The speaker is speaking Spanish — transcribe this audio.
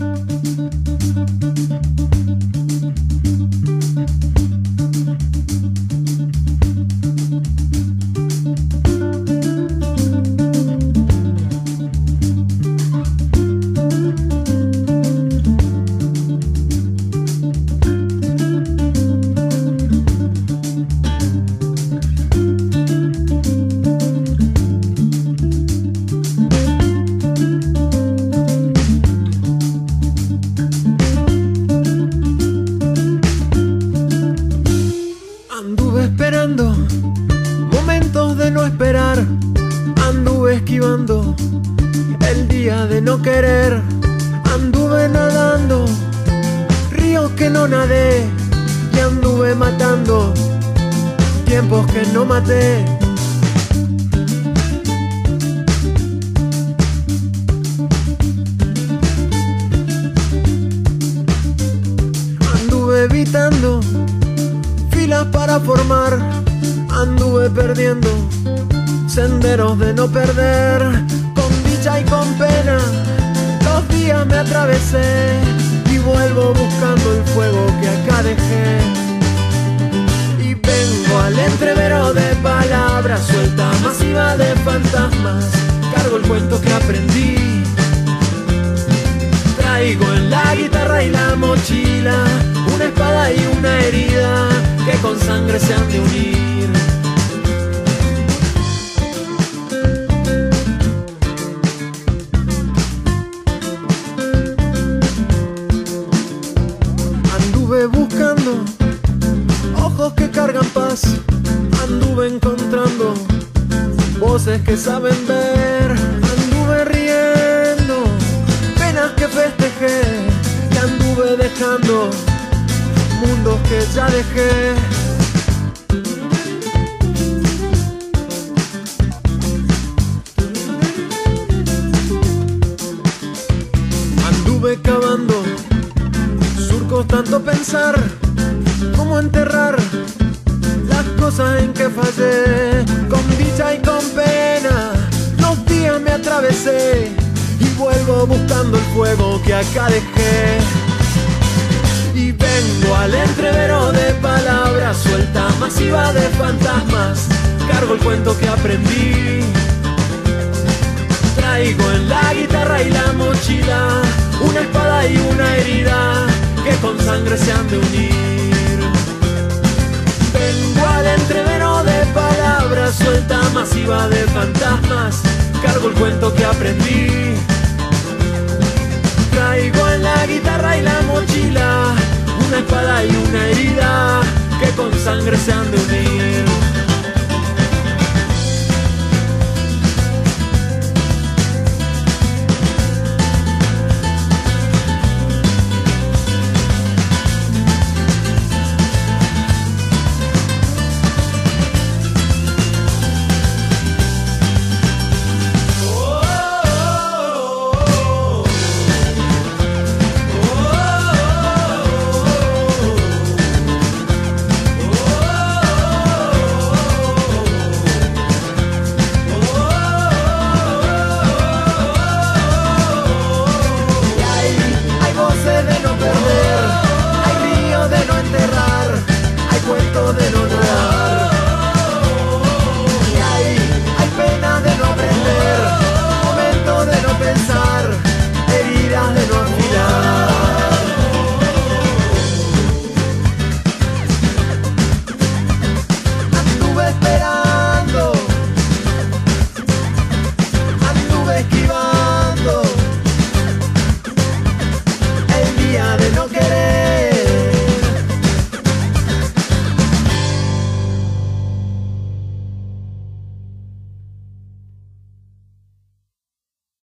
Anduve esquivando el día de no querer. Anduve nadando ríos que no nadé. Y anduve matando tiempos que no maté. Anduve evitando filas para formar, anduve perdiendo senderos de no perder, con dicha y con pena, los días me atravesé y vuelvo buscando el fuego que acá dejé. Y vengo al entrevero de palabras suelta, masiva de fantasmas, cargo el cuento que aprendí. Buscando. Ojos que cargan paz, anduve encontrando. Voces que saben ver, anduve riendo, penas que festejé, y anduve dejando. Mundos que ya dejé. Tanto pensar como enterrar las cosas en que fallé, con dicha y con pena. Los días me atravesé y vuelvo buscando el fuego que acá dejé. Y vengo al entrevero de palabras suelta, masiva de fantasmas. Cargo el cuento que aprendí. Traigo en la guitarra y la mochila una espada y una herida con sangre se han de unir. Vengo al entrevero de palabras suelta, masiva de fantasmas. Cargo el cuento que aprendí. Traigo en la guitarra y la mochila una espada y una herida que con sangre se han de unir. se de